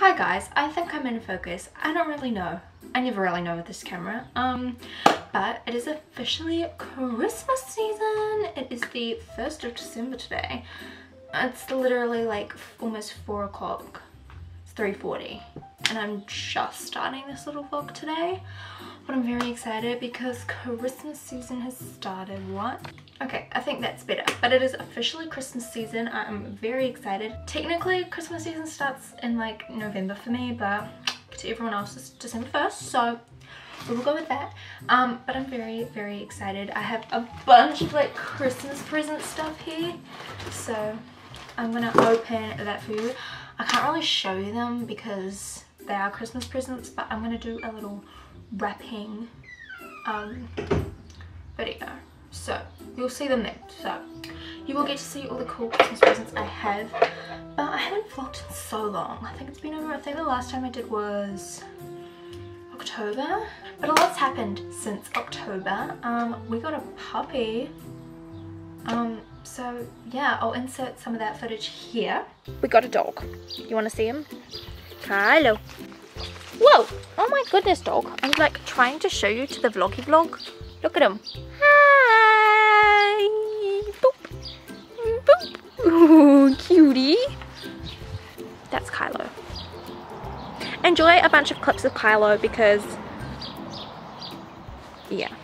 Hi guys, I think I'm in focus. I don't really know. I never really know with this camera. Um, but it is officially Christmas season. It is the 1st of December today. It's literally like almost 4 o'clock. It's 3.40 and I'm just starting this little vlog today. But I'm very excited because Christmas season has started. What? Okay, I think that's better. But it is officially Christmas season. I'm very excited. Technically, Christmas season starts in like November for me, but to everyone else it's December 1st. So we will go with that. Um, but I'm very, very excited. I have a bunch of like Christmas present stuff here. So I'm gonna open that for you. I can't really show you them because they are Christmas presents, but I'm gonna do a little wrapping um, video. So you'll see them there. So you will get to see all the cool Christmas presents I have. But I haven't vlogged in so long. I think it's been over, I think the last time I did was October. But a lot's happened since October. Um, we got a puppy. Um, so yeah, I'll insert some of that footage here. We got a dog. You want to see him? Kylo. Whoa! Oh my goodness, dog. I'm like trying to show you to the vloggy vlog. Look at him. Hi! Cutie. That's Kylo. Enjoy a bunch of clips of Kylo because, yeah.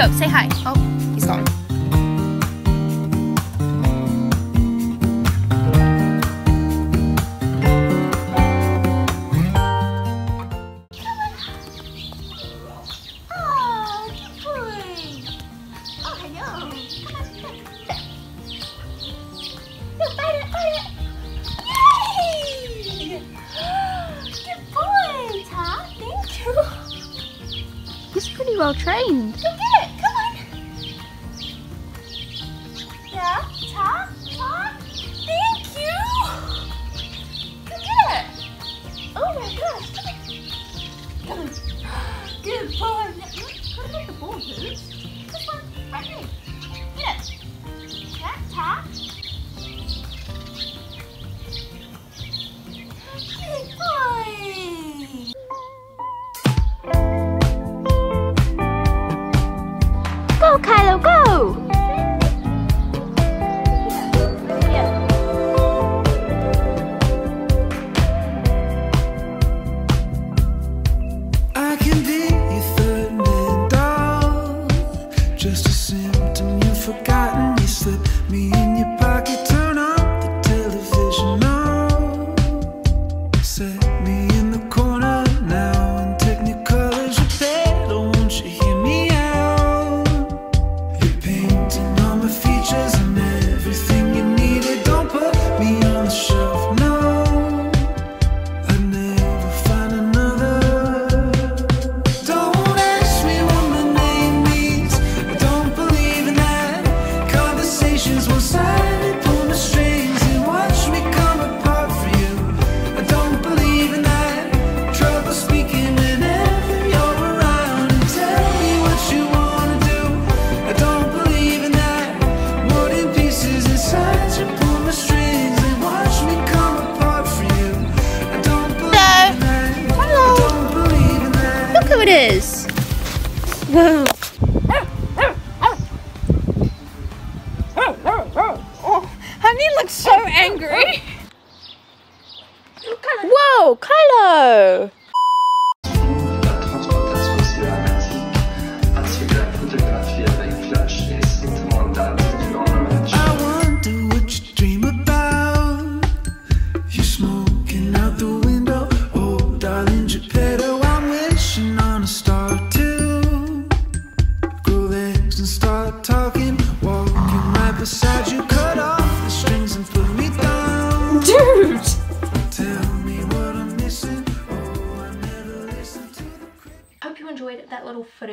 Go, say hi. Oh, he's gone. Oh,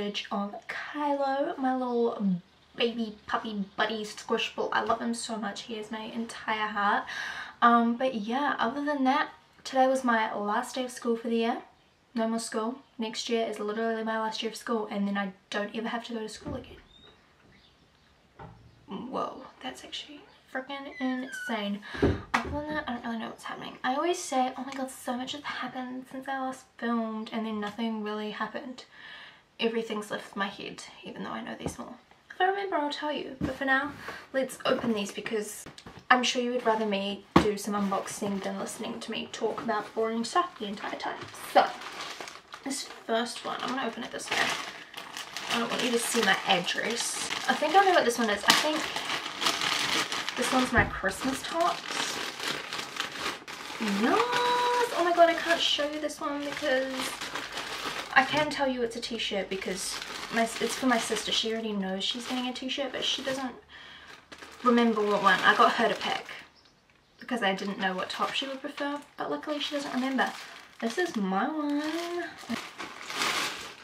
footage of Kylo, my little baby puppy buddy squishable. I love him so much. He is my entire heart. Um, but yeah, other than that, today was my last day of school for the year. No more school. Next year is literally my last year of school and then I don't ever have to go to school again. Whoa, that's actually freaking insane. Other than that, I don't really know what's happening. I always say, oh my god, so much has happened since I last filmed and then nothing really happened. Everything's left my head, even though I know there's more. If I remember, I'll tell you. But for now, let's open these because I'm sure you would rather me do some unboxing than listening to me talk about boring stuff the entire time. So, this first one, I'm going to open it this way. I don't want you to see my address. I think I know what this one is. I think this one's my Christmas tops. Yes! Oh my god, I can't show you this one because I can tell you it's a t-shirt because my, it's for my sister. She already knows she's getting a t-shirt, but she doesn't remember what one. I got her to pick because I didn't know what top she would prefer, but luckily she doesn't remember. This is my one.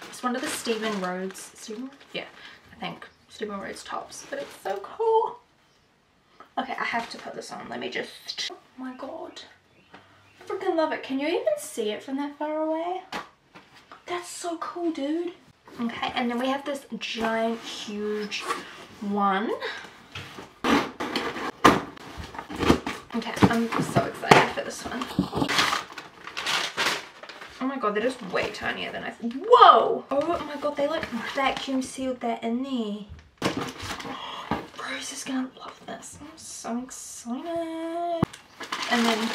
It's one of the Stephen Rhodes, Stephen? Yeah, I think Stephen Rhodes tops, but it's so cool. Okay, I have to put this on. Let me just, oh my god. I freaking love it. Can you even see it from that far away? That's so cool, dude. Okay, and then we have this giant, huge one. Okay, I'm so excited for this one. Oh my god, that is way tinier than I thought. Whoa! Oh my god, they like vacuum sealed that in there. Rose is gonna love this. I'm so excited. And then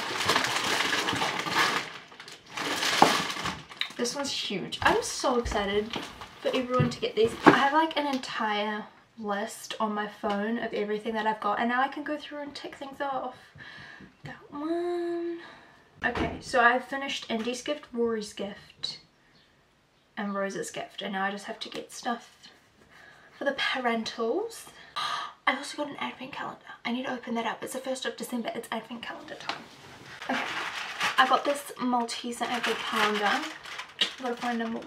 this one's huge. I'm so excited for everyone to get these. I have like an entire list on my phone of everything that I've got and now I can go through and tick things off. That one. Okay, so I've finished Indy's gift, Rory's gift, and Rose's gift and now I just have to get stuff for the parentals. I also got an advent calendar. I need to open that up. It's the 1st of December. It's advent calendar time. Okay. I got this Malteser advent calendar. To find number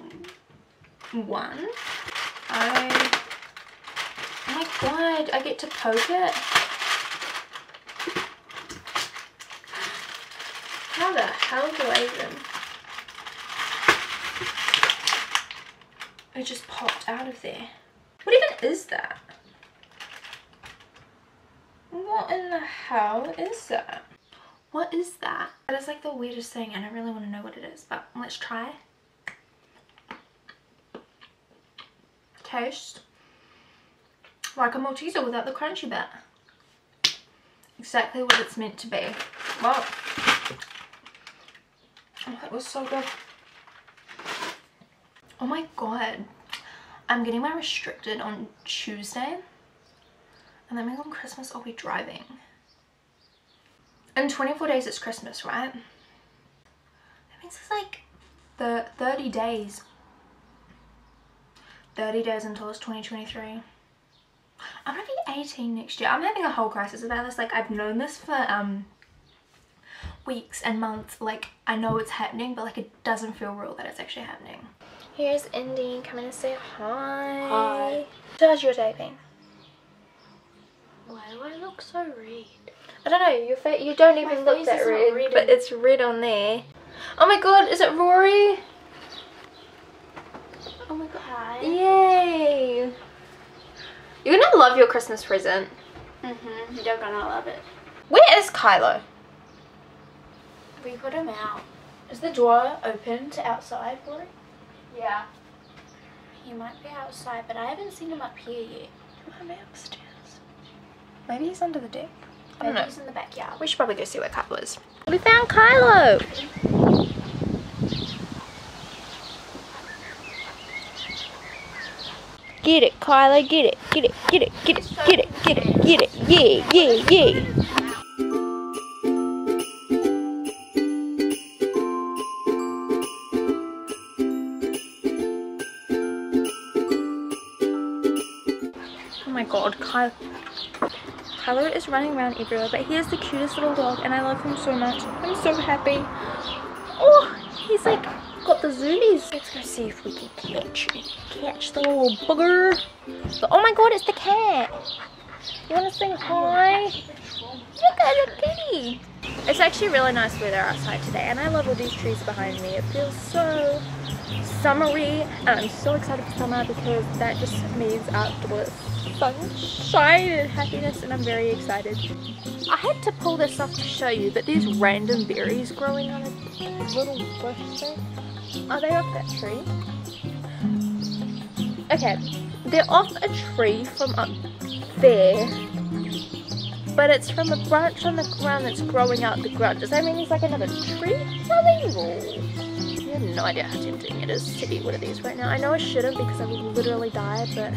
one. I... Oh my god, I get to poke it. How the hell do I even... It just popped out of there. What even is that? What in the hell is that? What is that? That is like the weirdest thing and I really want to know what it is, but let's try. Taste like a Malteser without the crunchy bit. Exactly what it's meant to be. Well, oh, it was so good. Oh my god. I'm getting my restricted on Tuesday. And that means on Christmas I'll be driving. In 24 days it's Christmas, right? That means it's like the 30 days. 30 days until it's 2023. I'm gonna be 18 next year. I'm having a whole crisis about this. Like I've known this for um weeks and months. Like I know it's happening, but like it doesn't feel real that it's actually happening. Here's Indy coming to say hi. Hi. So how's your day been? Why do I look so red? I don't know, your face, you don't even look face that is not red, red but it's red on there. Oh my god, is it Rory? My god. Hi. Yay! You're gonna love your Christmas present. Mm-hmm. You're gonna love it. Where is Kylo? We put him out. Is the door open to outside, Rory? Yeah. He might be outside, but I haven't seen him up here yet. He might be upstairs. Maybe he's under the deck. I don't Maybe know. he's in the backyard. We should probably go see where Kylo is. We found Kylo! Get it, Kylo, get it, get it, get it, get it, get it, get it, get it, yeah, yeah, yeah. Oh my god, Kylo. Kylo is running around everywhere, but he is the cutest little dog and I love him so much. I'm so happy. Oh, he's like got the zoomies. Let's go see if we can catch catch the little booger. Oh my god, it's the cat. You want to sing hi? Look at the kitty. It's actually really nice weather outside today and I love all these trees behind me. It feels so summery and I'm so excited for summer because that just means outdoors sunshine and happiness and I'm very excited. I had to pull this off to show you but there's random berries growing on a little bush thing. Are they off that tree? Okay, they're off a tree from up there but it's from a branch on the ground that's growing out the ground. Does that mean it's like another tree? I have no idea how tempting it is to eat one of these right now. I know I shouldn't because I would literally die, but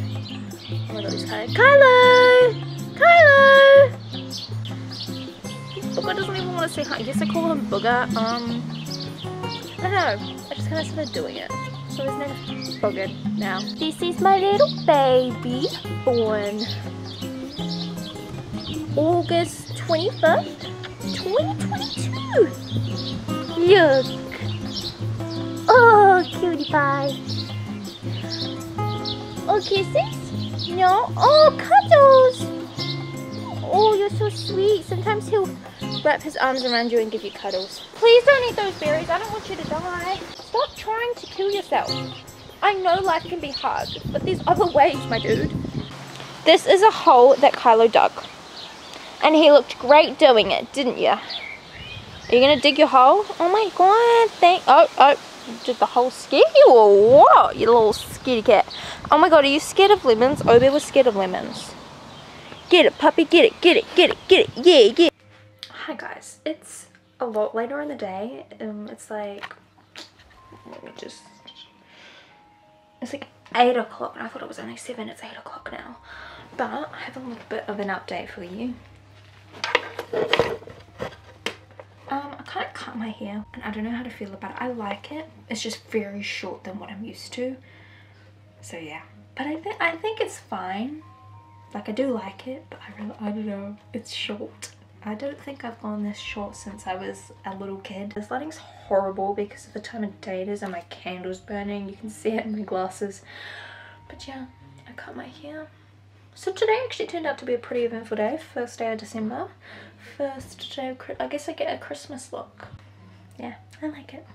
god, he's tired. Kylo! Kylo! Booger doesn't even want to say hi. I guess I call him Booger. Um, don't know. I just kind of started doing it. So his name's Booger now. This is my little baby born August 21st, 2022. Look. Oh, cutie pie. Oh, kisses? No? Oh, cuddles. Oh, you're so sweet. Sometimes he'll wrap his arms around you and give you cuddles. Please don't eat those berries. I don't want you to die. Stop trying to kill yourself. I know life can be hard, but there's other ways, my dude. This is a hole that Kylo dug. And he looked great doing it, didn't you? Are you gonna dig your hole? Oh my god, thank oh oh did the hole scare you or what? You little scaredy cat. Oh my god, are you scared of lemons? Obi was scared of lemons. Get it, puppy, get it, get it, get it, get it, yeah, it. Hi guys, it's a lot later in the day. Um it's like let me just it's like 8 o'clock and I thought it was only 7, it's 8 o'clock now. But I have a little bit of an update for you. Um, I kind of cut my hair and I don't know how to feel about it. I like it. It's just very short than what I'm used to. So yeah. But I, think I think it's fine. Like I do like it, but I really, I don't know. It's short. I don't think I've gone this short since I was a little kid. This lighting's horrible because of the time of day it is and my candle's burning. You can see it in my glasses. But yeah, I cut my hair. So today actually turned out to be a pretty eventful day. First day of December. First day of, I guess I get a Christmas look. Yeah, I like it.